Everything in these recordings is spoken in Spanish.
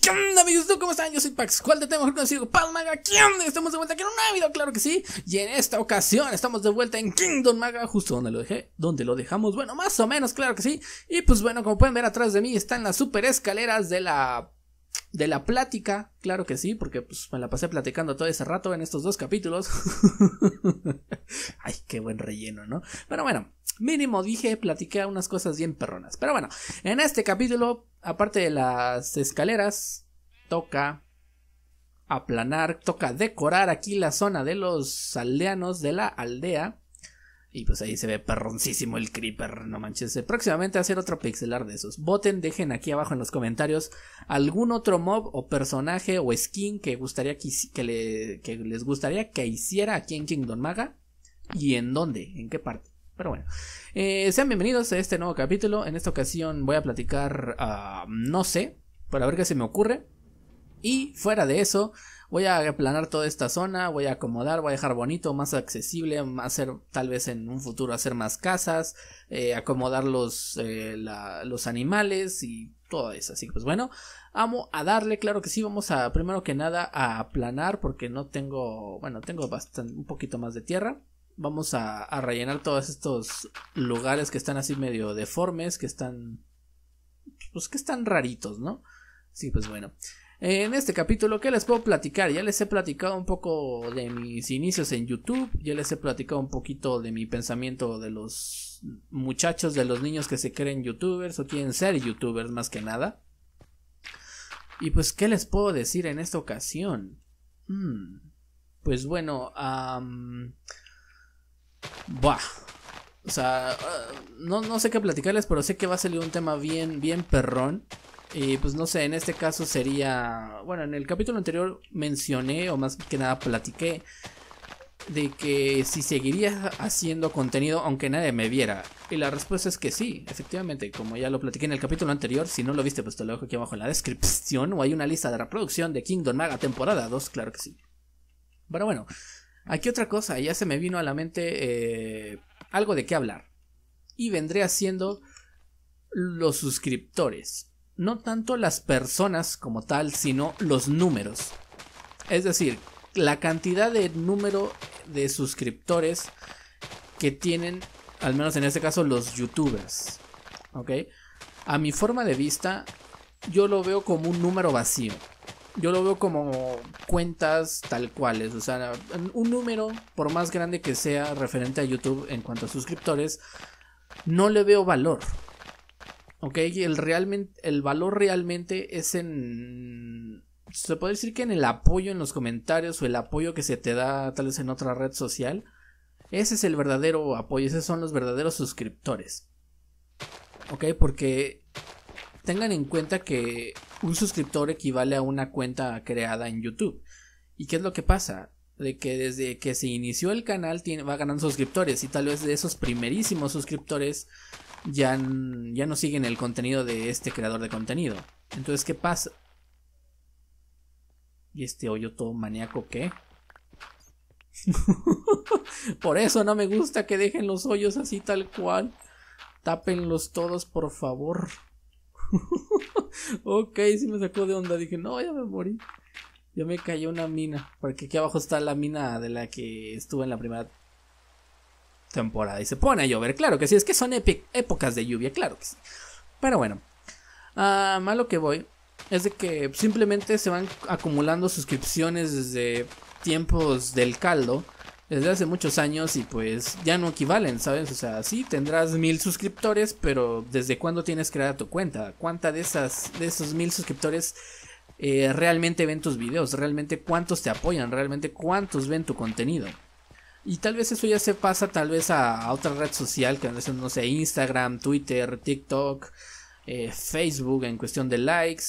¿Qué onda amigos? ¿Cómo están? Yo soy Pax, ¿cuál te tengo conocido? Palmaga, ¿quién? Estamos de vuelta aquí en un video, claro que sí. Y en esta ocasión estamos de vuelta en Kingdom Maga, justo donde lo dejé, donde lo dejamos, bueno, más o menos, claro que sí. Y pues bueno, como pueden ver atrás de mí están las super escaleras de la de la plática, claro que sí, porque pues me la pasé platicando todo ese rato en estos dos capítulos. Ay, qué buen relleno, ¿no? Pero bueno, mínimo dije, platiqué unas cosas bien perronas. Pero bueno, en este capítulo, aparte de las escaleras, toca aplanar, toca decorar aquí la zona de los aldeanos de la aldea. Y pues ahí se ve perroncísimo el creeper, no manches. Próximamente hacer otro pixelar de esos. Voten, dejen aquí abajo en los comentarios algún otro mob o personaje o skin que gustaría que, que les gustaría que hiciera aquí en Kingdom Maga. Y en dónde, en qué parte. Pero bueno, eh, sean bienvenidos a este nuevo capítulo. En esta ocasión voy a platicar, uh, no sé, para ver qué se me ocurre. Y fuera de eso, voy a aplanar toda esta zona, voy a acomodar, voy a dejar bonito, más accesible, hacer tal vez en un futuro hacer más casas, eh, acomodar los, eh, los animales y todo eso. Así que pues bueno, vamos a darle, claro que sí, vamos a primero que nada a aplanar porque no tengo, bueno, tengo bastante, un poquito más de tierra. Vamos a, rellenar todos estos lugares que están así medio deformes, que están, pues que están raritos, ¿no? Sí, pues bueno. En este capítulo, ¿qué les puedo platicar? Ya les he platicado un poco de mis inicios en YouTube, ya les he platicado un poquito de mi pensamiento de los muchachos, de los niños que se creen youtubers o quieren ser youtubers más que nada. Y pues, ¿qué les puedo decir en esta ocasión? Hmm, pues bueno, um, Buah. O sea, no, no sé qué platicarles, pero sé que va a salir un tema bien, bien perrón. Y pues no sé, en este caso sería, bueno, en el capítulo anterior mencioné o más que nada platiqué de que si seguiría haciendo contenido aunque nadie me viera. Y la respuesta es que sí, efectivamente, como ya lo platiqué en el capítulo anterior, si no lo viste pues te lo dejo aquí abajo en la descripción o hay una lista de reproducción de Kingdom Maga temporada 2, claro que sí. Pero bueno, aquí otra cosa, ya se me vino a la mente eh, algo de qué hablar. Y vendría siendo los suscriptores no tanto las personas como tal, sino los números. Es decir, la cantidad de número de suscriptores que tienen, al menos en este caso, los youtubers. ¿Ok? A mi forma de vista, yo lo veo como un número vacío. Yo lo veo como cuentas tal cuales. O sea, un número, por más grande que sea referente a YouTube en cuanto a suscriptores, no le veo valor. Ok, el, realmente, el valor realmente es en... Se puede decir que en el apoyo en los comentarios o el apoyo que se te da tal vez en otra red social. Ese es el verdadero apoyo, esos son los verdaderos suscriptores. Ok, porque tengan en cuenta que un suscriptor equivale a una cuenta creada en YouTube. ¿Y qué es lo que pasa? De que desde que se inició el canal va ganando suscriptores y tal vez de esos primerísimos suscriptores ya, ya no siguen el contenido de este creador de contenido. Entonces, ¿qué pasa? ¿Y este hoyo todo maníaco qué? por eso no me gusta que dejen los hoyos así tal cual. Tápenlos todos, por favor. ok, si me sacó de onda. Dije, no, ya me morí. Ya me cayó una mina. Porque aquí abajo está la mina de la que estuve en la primera temporada y se pone a llover. Claro que sí, es que son épocas de lluvia, claro que sí. Pero bueno, malo que voy es de que simplemente se van acumulando suscripciones desde tiempos del caldo, desde hace muchos años y pues ya no equivalen, ¿sabes? O sea, sí tendrás mil suscriptores, pero ¿desde cuándo tienes creada tu cuenta? ¿Cuánta de esas, de esos mil suscriptores eh, realmente ven tus videos? ¿Realmente cuántos te apoyan? ¿Realmente cuántos ven tu contenido? Y tal vez eso ya se pasa tal vez a, otra red social que no sé, Instagram, Twitter, TikTok, eh, Facebook en cuestión de likes.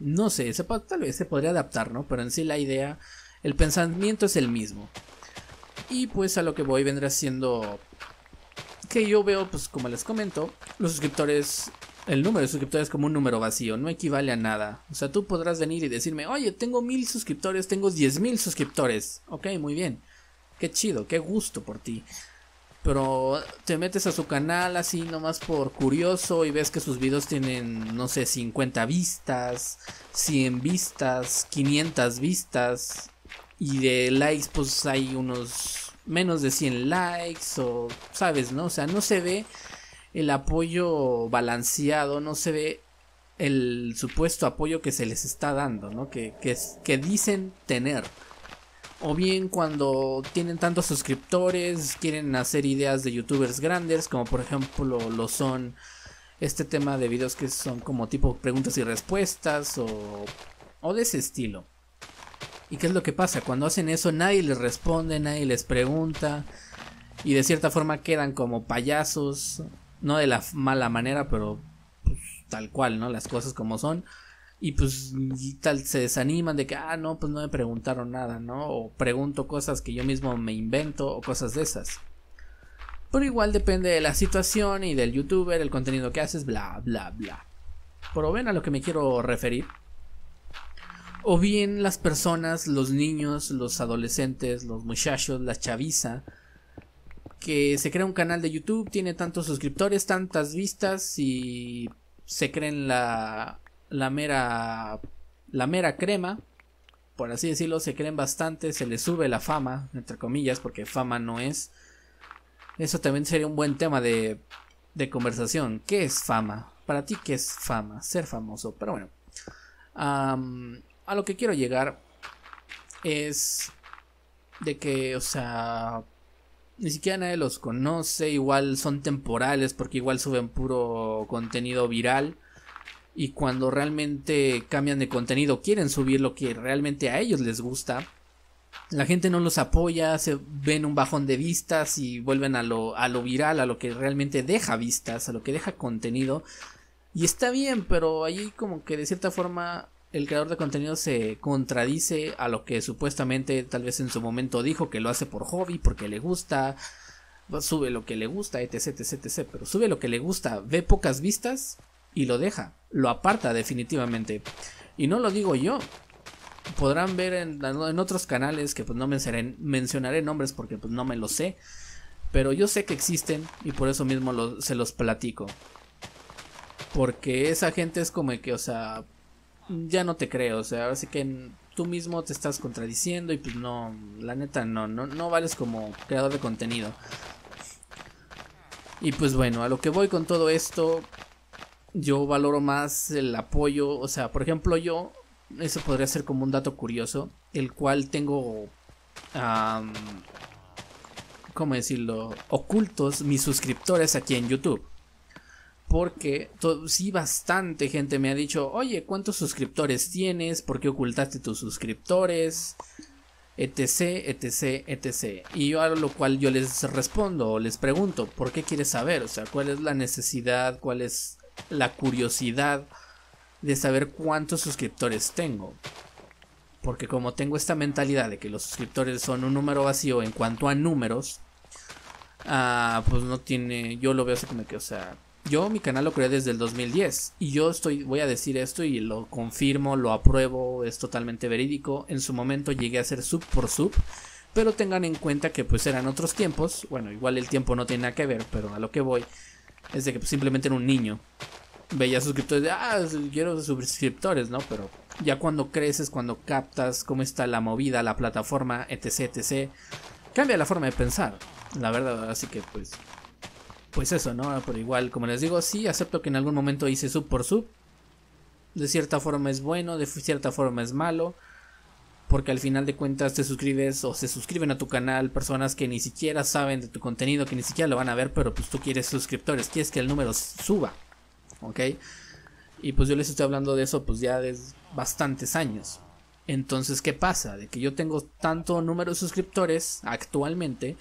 no sé, tal vez se podría adaptar, ¿no? Pero en sí la idea, el pensamiento es el mismo. Y pues a lo que voy vendrá siendo que yo veo, pues como les comento, los suscriptores el número de suscriptores como un número vacío, no equivale a nada. O sea, tú podrás venir y decirme, oye, tengo mil suscriptores, tengo diez mil suscriptores. Ok, muy bien. Qué chido, qué gusto por ti. pero te metes a su canal así nomás por curioso y ves que sus videos tienen, no sé, 50 vistas, 100 vistas, 500 vistas y de likes pues hay unos menos de 100 likes o, sabes, ¿no? O sea, no se ve el apoyo balanceado, no se ve el supuesto apoyo que se les está dando, ¿no? Que, que, dicen tener. O bien cuando tienen tantos suscriptores, quieren hacer ideas de youtubers grandes, como por ejemplo lo son este tema de videos que son como tipo preguntas y respuestas o, o de ese estilo. ¿Y qué es lo que pasa? Cuando hacen eso nadie les responde, nadie les pregunta. Y de cierta forma quedan como payasos, no de la mala manera, pero pues, tal cual, ¿no? Las cosas como son. Y pues tal se desaniman de que ah no pues no me preguntaron nada no o pregunto cosas que yo mismo me invento o cosas de esas. Pero igual depende de la situación y del youtuber el contenido que haces bla bla bla. Pero ven a lo que me quiero referir o bien las personas los niños los adolescentes los muchachos la chaviza que se crea un canal de YouTube tiene tantos suscriptores tantas vistas y se creen la la mera la mera crema por así decirlo se creen bastante se les sube la fama entre comillas porque fama no es. Eso también sería un buen tema de, de conversación. Qué es fama para ti qué es fama ser famoso. Pero bueno a lo que quiero llegar es de que o sea ni siquiera nadie los conoce igual son temporales porque igual suben puro contenido viral y cuando realmente cambian de contenido, quieren subir lo que realmente a ellos les gusta, la gente no los apoya, se ven un bajón de vistas y vuelven a lo, a lo viral, a lo que realmente deja vistas, a lo que deja contenido. Y está bien, pero ahí como que de cierta forma el creador de contenido se contradice a lo que supuestamente tal vez en su momento dijo que lo hace por hobby, porque le gusta, sube lo que le gusta, etc, etc, etc, pero sube lo que le gusta, ve pocas vistas y lo deja, lo aparta definitivamente. Y no lo digo yo. Podrán ver en, otros canales que pues no mencionaré, mencionaré nombres porque pues no me lo sé. Pero yo sé que existen y por eso mismo se los platico. Porque esa gente es como que, o sea, ya no te creo. O sea, así que tú mismo te estás contradiciendo y pues no, la neta no, no, no vales como creador de contenido. Y pues bueno, a lo que voy con todo esto yo valoro más el apoyo, o sea, por ejemplo, yo, eso podría ser como un dato curioso, el cual tengo, ¿cómo decirlo? Ocultos mis suscriptores aquí en YouTube. Porque sí, bastante gente me ha dicho, oye, ¿cuántos suscriptores tienes? ¿Por qué ocultaste tus suscriptores? etc, etc, etc. Y yo a lo cual yo les respondo o les pregunto, ¿por qué quieres saber? O sea, ¿cuál es la necesidad? ¿Cuál es la curiosidad de saber cuántos suscriptores tengo. Porque como tengo esta mentalidad de que los suscriptores son un número vacío en cuanto a números, ah, pues no tiene, yo lo veo así como que, o sea, yo mi canal lo creé desde el 2010 y yo estoy, voy a decir esto y lo confirmo, lo apruebo, es totalmente verídico. En su momento llegué a ser sub por sub, pero tengan en cuenta que pues eran otros tiempos, bueno, igual el tiempo no tiene nada que ver, pero a lo que voy es de que pues, simplemente era un niño. Veía suscriptores de, ah, quiero suscriptores, ¿no? Pero ya cuando creces, cuando captas cómo está la movida, la plataforma, etc, etc, cambia la forma de pensar, la verdad, así que pues, pues eso, ¿no? Pero igual, como les digo, sí, acepto que en algún momento hice sub por sub, de cierta forma es bueno, de cierta forma es malo, porque al final de cuentas te suscribes o se suscriben a tu canal personas que ni siquiera saben de tu contenido, que ni siquiera lo van a ver, pero pues tú quieres suscriptores, quieres que el número suba, ¿ok? Y pues yo les estoy hablando de eso pues ya desde bastantes años. Entonces, ¿qué pasa? De que yo tengo tanto número de suscriptores actualmente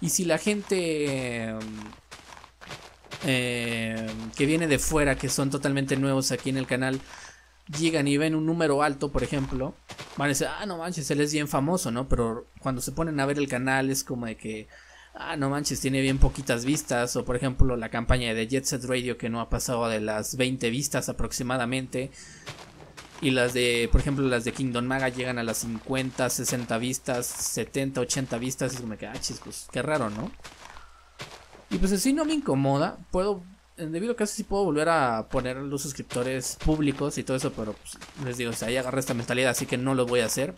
y si la gente eh, que viene de fuera, que son totalmente nuevos aquí en el canal, llegan y ven un número alto, por ejemplo, van a decir, ah, no manches, él es bien famoso, ¿no? Pero cuando se ponen a ver el canal es como de que, ah, no manches, tiene bien poquitas vistas, o por ejemplo la campaña de Jet Set Radio que no ha pasado de las 20 vistas aproximadamente. Y las de, por ejemplo, las de Kingdom Maga llegan a las 50, 60 vistas, 70, 80 vistas. Es como que, ah, chis, pues qué raro, ¿no? Y pues así no me incomoda. Puedo, debido a que sí puedo volver a poner los suscriptores públicos y todo eso, pero pues, les digo, o ya agarré esta mentalidad, así que no lo voy a hacer.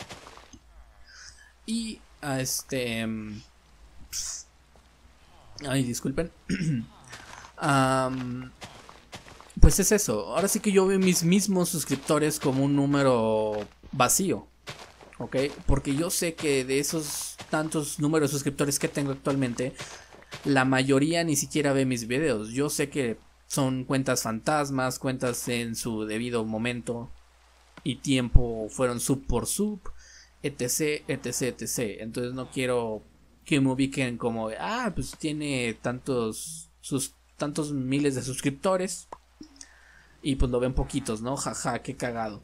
Y a este... Ay, disculpen. pues es eso. Ahora sí que yo veo mis mismos suscriptores como un número vacío. ¿Ok? Porque yo sé que de esos tantos números de suscriptores que tengo actualmente, la mayoría ni siquiera ve mis videos. Yo sé que son cuentas fantasmas, cuentas en su debido momento y tiempo fueron sub por sub, etc, etc, etc. Entonces no quiero que me ubiquen como, ah, pues tiene tantos, sus, tantos miles de suscriptores y pues lo ven poquitos, ¿no? Jaja, qué cagado.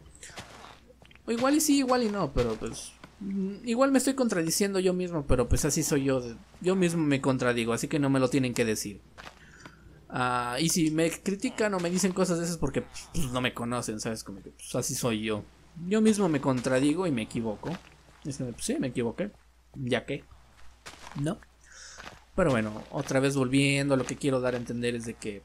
O igual y sí, igual y no, pero pues igual me estoy contradiciendo yo mismo, pero pues así soy yo. Yo mismo me contradigo, así que no me lo tienen que decir. Ah, y si me critican o me dicen cosas de esas porque pues, no me conocen, ¿sabes? Como que pues, así soy yo. Yo mismo me contradigo y me equivoco. Es pues, sí, me equivoqué. Ya que. ¿No? Pero bueno, otra vez volviendo, lo que quiero dar a entender es de que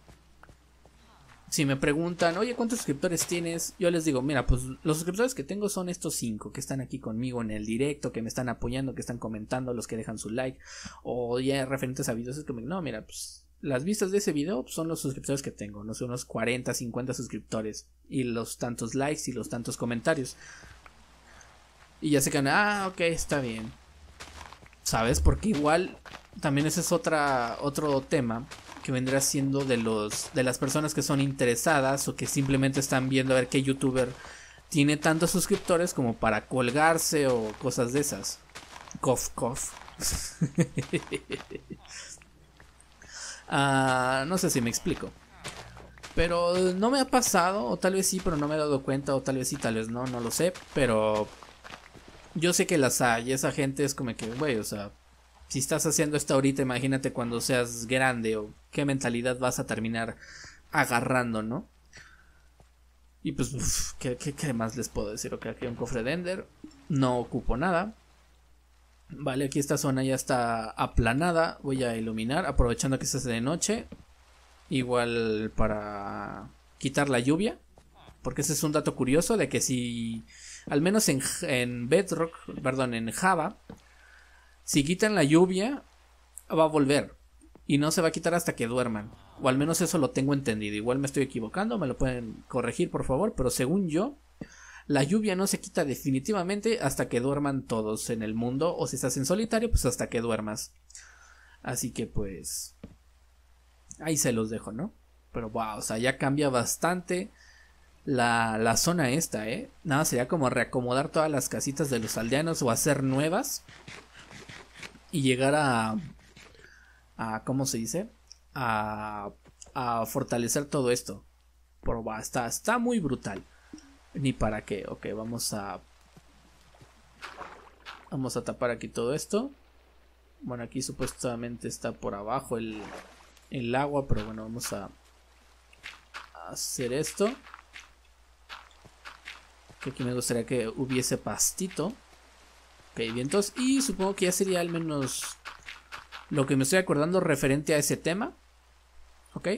si me preguntan, oye, ¿cuántos suscriptores tienes? Yo les digo, mira, pues los suscriptores que tengo son estos cinco que están aquí conmigo en el directo, que me están apoyando, que están comentando, los que dejan su like, o ya referentes a videos, es como, no, mira, pues las vistas de ese video son los suscriptores que tengo, no sé, unos 40, 50 suscriptores, y los tantos likes y los tantos comentarios. Y ya se quedan, ah, ok, está bien. ¿Sabes? Porque igual también ese es otra, otro tema que vendrá siendo de los de las personas que son interesadas o que simplemente están viendo a ver qué youtuber tiene tantos suscriptores como para colgarse o cosas de esas. Cof, cof. Ah, no sé si me explico. Pero no me ha pasado, o tal vez sí, pero no me he dado cuenta, o tal vez sí, tal vez no, no lo sé. Pero yo sé que las hay, esa gente es como que, güey, o sea, si estás haciendo esto ahorita, imagínate cuando seas grande o qué mentalidad vas a terminar agarrando, ¿no? Y pues, ¿qué, ¿qué, más les puedo decir? Ok, aquí hay un cofre de Ender. No ocupo nada. Vale, aquí esta zona ya está aplanada. Voy a iluminar, aprovechando que se hace de noche. Igual para quitar la lluvia. Porque ese es un dato curioso de que si, al menos en, en Bedrock, perdón, en Java, si quitan la lluvia, va a volver. Y no se va a quitar hasta que duerman. O al menos eso lo tengo entendido. Igual me estoy equivocando, me lo pueden corregir por favor. Pero según yo, la lluvia no se quita definitivamente hasta que duerman todos en el mundo. O si estás en solitario, pues hasta que duermas. Así que pues... Ahí se los dejo, ¿no? Pero wow, o sea, ya cambia bastante la, la zona esta, ¿eh? Nada, sería como reacomodar todas las casitas de los aldeanos o hacer nuevas y llegar a, a ¿cómo se dice? A, a fortalecer todo esto. Pero va, está, está muy brutal. Ni para qué. Ok, vamos a... Vamos a tapar aquí todo esto. Bueno, aquí supuestamente está por abajo el, el agua, pero bueno, vamos a hacer esto. Que aquí me gustaría que hubiese pastito. Ok, vientos. Y supongo que ya sería al menos lo que me estoy acordando referente a ese tema. Ok.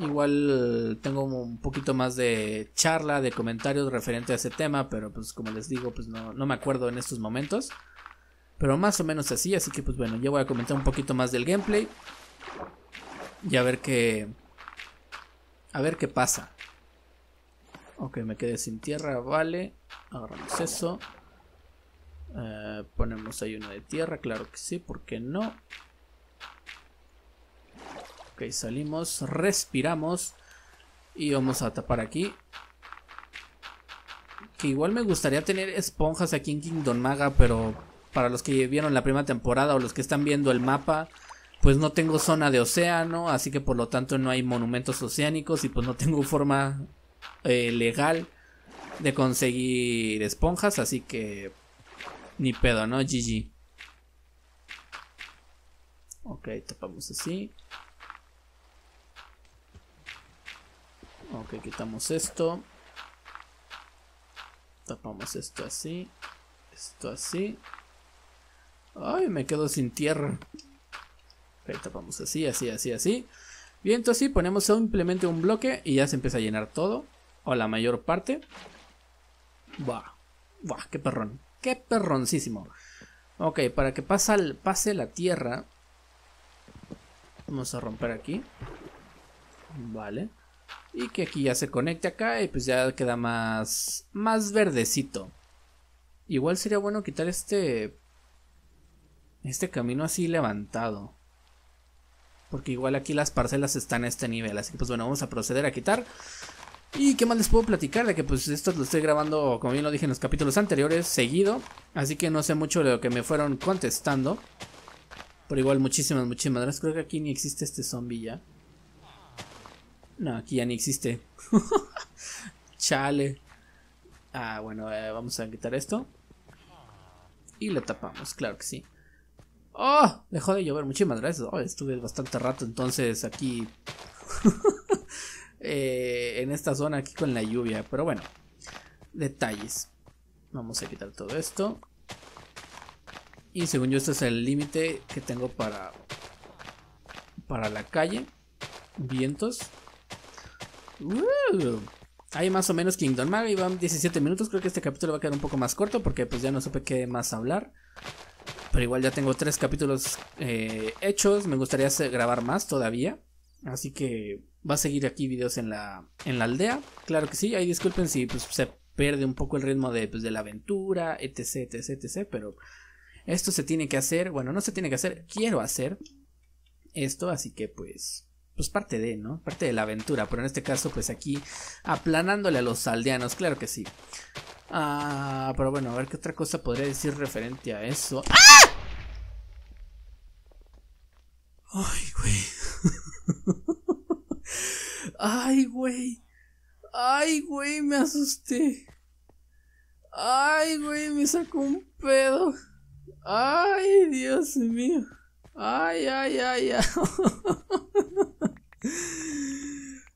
Igual tengo un poquito más de charla, de comentarios referente a ese tema, pero pues como les digo, pues no, no me acuerdo en estos momentos. Pero más o menos así, así que pues bueno, ya voy a comentar un poquito más del gameplay. Y a ver qué... A ver qué pasa. Ok, me quedé sin tierra, vale. Agarramos eso. Eh, ponemos ahí uno de tierra, claro que sí, ¿por qué no? Ok, salimos, respiramos y vamos a tapar aquí. Que igual me gustaría tener esponjas aquí en Kingdom Maga, pero para los que vieron la primera temporada o los que están viendo el mapa, pues no tengo zona de océano, así que por lo tanto no hay monumentos oceánicos y pues no tengo forma eh, legal de conseguir esponjas, así que ni pedo, ¿no? GG. Ok, tapamos así. Ok, quitamos esto. Tapamos esto así. Esto así. Ay, me quedo sin tierra. Ahí tapamos así, así, así, así. Bien, entonces sí, ponemos simplemente un bloque y ya se empieza a llenar todo. O la mayor parte. Buah, buah, qué perrón. Qué perroncísimo. Ok, para que pase la tierra. Vamos a romper aquí. Vale. Y que aquí ya se conecte acá y pues ya queda más, más verdecito. Igual sería bueno quitar este, este camino así levantado. Porque igual aquí las parcelas están a este nivel. Así que pues bueno, vamos a proceder a quitar. Y qué más les puedo platicar de que pues esto lo estoy grabando, como bien lo dije en los capítulos anteriores, seguido. Así que no sé mucho de lo que me fueron contestando. Pero igual muchísimas, muchísimas gracias. Creo que aquí ni existe este zombie ya. No, aquí ya ni existe. Chale. Ah, bueno, eh, vamos a quitar esto. Y le tapamos, claro que sí. ¡Oh! Dejó de llover, muchísimas gracias. Oh, estuve bastante rato entonces aquí. Eh, en esta zona aquí con la lluvia. Pero bueno, detalles. Vamos a quitar todo esto. Y según yo, este es el límite que tengo para, para la calle. Vientos. Uh, hay más o menos Kingdom. Y van 17 minutos. Creo que este capítulo va a quedar un poco más corto. Porque pues ya no supe qué más hablar. Pero igual ya tengo tres capítulos eh, hechos. Me gustaría grabar más todavía. Así que va a seguir aquí videos en la, en la aldea. Claro que sí. Ahí disculpen si pues, se pierde un poco el ritmo de, pues, de la aventura, etc, etc, etc. Pero esto se tiene que hacer. Bueno, no se tiene que hacer. Quiero hacer esto. Así que pues pues parte de, ¿no? Parte de la aventura, pero en este caso pues aquí aplanándole a los aldeanos, claro que sí. Ah, pero bueno, a ver qué otra cosa podría decir referente a eso. ¡Ah! Ay, güey. Ay, güey. Ay, güey, me asusté. Ay, güey, me sacó un pedo. Ay, Dios mío. Ay, ay, ay, ay.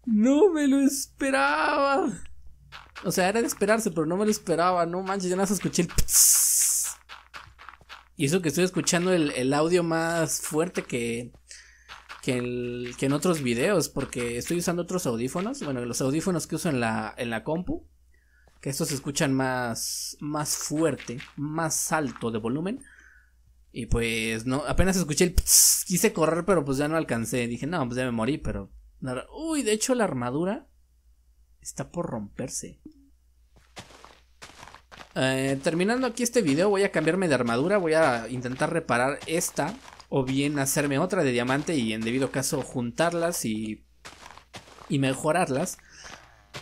No me lo esperaba. O sea, era de esperarse, pero no me lo esperaba. No manches, ya no escuché el. Y eso que estoy escuchando el, audio más fuerte que, que, en otros videos, porque estoy usando otros audífonos. Bueno, los audífonos que uso en la, en la compu, que estos se escuchan más, más fuerte, más alto de volumen. Y pues no, apenas escuché el quise correr, pero pues ya no alcancé. Dije, no, pues ya me morí, pero. Uy, de hecho la armadura está por romperse. Eh, terminando aquí este video, voy a cambiarme de armadura. Voy a intentar reparar esta. O bien hacerme otra de diamante y en debido caso juntarlas y, y mejorarlas.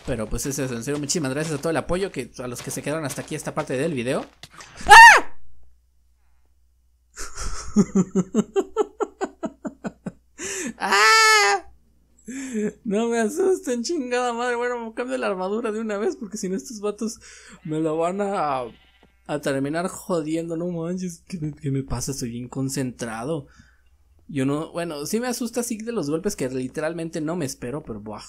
Pero pues eso es en serio. Muchísimas gracias a todo el apoyo que a los que se quedaron hasta aquí esta parte del video. ¡Ah! ¡Ah! No me asusten, chingada madre. Bueno, me cambio la armadura de una vez porque si no estos vatos me lo van a, a terminar jodiendo. No manches, ¿qué, me pasa? Estoy bien concentrado. Yo no, bueno, sí me asusta así de los golpes que literalmente no me espero, pero buah.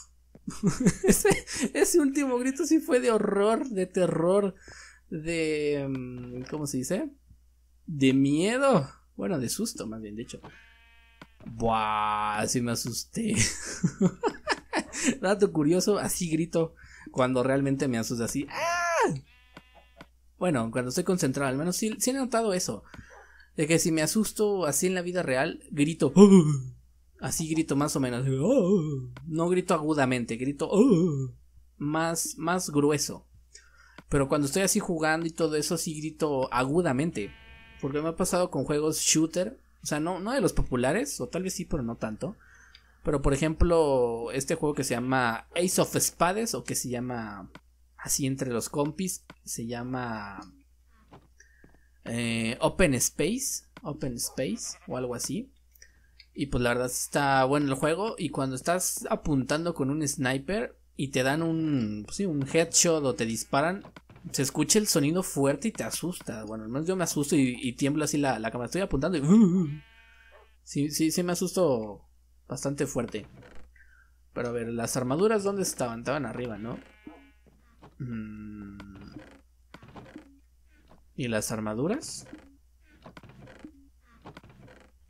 ese, ese último grito sí fue de horror, de terror, de... Mm, ¿Cómo se dice? De miedo. Bueno, de susto, más bien dicho. Buah, así me asusté. Dato curioso, así grito cuando realmente me asusta así. ¡Ah! Bueno, cuando estoy concentrado, al menos sí, he notado eso. De que si me asusto así en la vida real, grito. Así grito más o menos. No grito agudamente, grito más, más grueso. Pero cuando estoy así jugando y todo eso, sí grito agudamente. Porque me ha pasado con juegos shooter. O sea, no, no de los populares, o tal vez sí, pero no tanto. Pero por ejemplo, este juego que se llama Ace of Spades, o que se llama así entre los compis, se llama eh, Open Space, Open Space, o algo así. Y pues la verdad está bueno el juego. Y cuando estás apuntando con un sniper y te dan un, pues sí, un headshot o te disparan, se escucha el sonido fuerte y te asusta. Bueno, al menos yo me asusto y, tiemblo así la, la cámara. Estoy apuntando y. sí, sí, sí me asusto bastante fuerte. Pero a ver, las armaduras, ¿dónde estaban? Estaban arriba, ¿no? Mm. ¿Y las armaduras?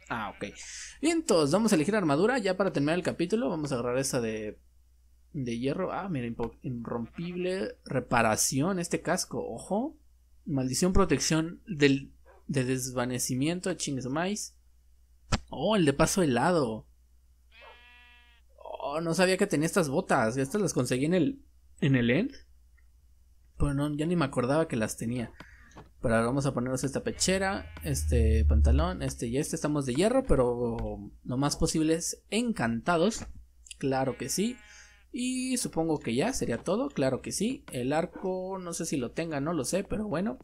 Ah, ok. Bien, entonces vamos a elegir armadura. Ya para terminar el capítulo, vamos a agarrar esa de. De hierro. Ah, mira, irrompible. Reparación. Este casco. Ojo. Maldición, protección del, de desvanecimiento. Chingues mais. Oh, el de paso helado. Oh, no sabía que tenía estas botas. Estas las conseguí en el. En el end. Pero no, ya ni me acordaba que las tenía. Pero ahora vamos a ponernos esta pechera, este pantalón, este y este. Estamos de hierro, pero lo más posible es encantados. Claro que sí. Y supongo que ya sería todo, claro que sí. El arco, no sé si lo tenga, no lo sé, pero bueno.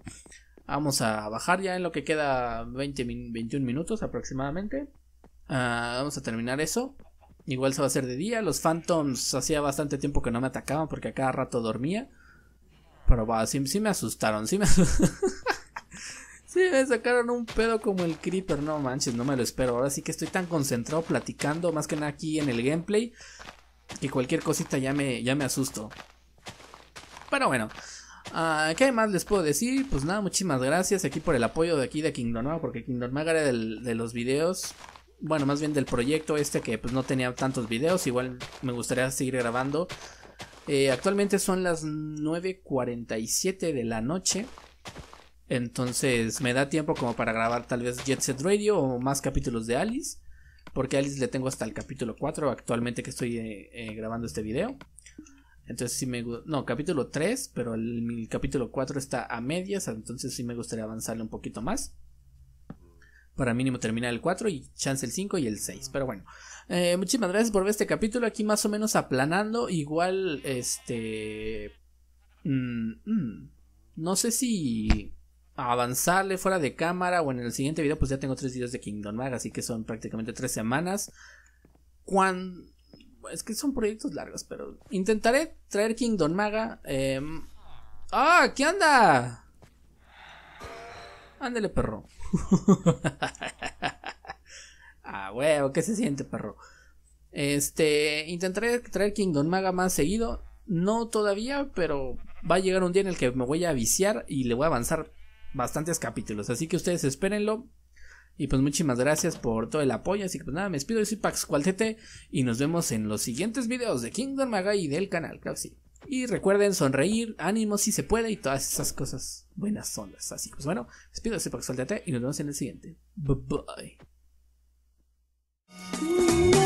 Vamos a bajar ya en lo que queda 20, 21 minutos aproximadamente. Ah, vamos a terminar eso. Igual se va a hacer de día. Los Phantoms hacía bastante tiempo que no me atacaban porque a cada rato dormía. Pero va, sí, me asustaron, sí me asustaron. sí me sacaron un pedo como el Creeper, no manches, no me lo espero. Ahora sí que estoy tan concentrado platicando, más que nada aquí en el gameplay, que cualquier cosita ya me, ya me asusto. Pero bueno, uh, ¿qué más les puedo decir? Pues nada, muchísimas gracias aquí por el apoyo de aquí de Kingdom porque Kingdom era de los videos, bueno, más bien del proyecto este que pues no tenía tantos videos, igual me gustaría seguir grabando. Eh, actualmente son las 9.47 de la noche. Entonces me da tiempo como para grabar tal vez Jet Set Radio o más capítulos de Alice. Porque a Alice le tengo hasta el capítulo 4 actualmente que estoy eh, eh, grabando este video. Entonces sí me No, capítulo 3, pero el, capítulo 4 está a medias. Entonces sí me gustaría avanzarle un poquito más. Para mínimo terminar el 4 y chance el 5 y el 6. Pero bueno. Eh, muchísimas gracias por ver este capítulo. Aquí más o menos aplanando. Igual, este... Mm, mm, no sé si avanzarle fuera de cámara o en el siguiente video pues ya tengo tres videos de Kingdom Maga así que son prácticamente tres semanas cuando es que son proyectos largos pero intentaré traer Kingdom Maga em, ah qué anda ándale perro Ah, huevo, ¿qué se siente, perro? Este, intentaré traer Kingdom Maga más seguido. No todavía, pero va a llegar un día en el que me voy a viciar y le voy a avanzar bastantes capítulos. Así que ustedes espérenlo. Y pues muchísimas gracias por todo el apoyo. Así que pues nada, me despido. Yo soy Pax Cualtete. Y nos vemos en los siguientes videos de Kingdom Maga y del canal, claro sí. Y recuerden sonreír, ánimo si se puede y todas esas cosas buenas ondas. Así que pues bueno, despido. Soy Pax Cualtete y nos vemos en el siguiente. Bye bye. Música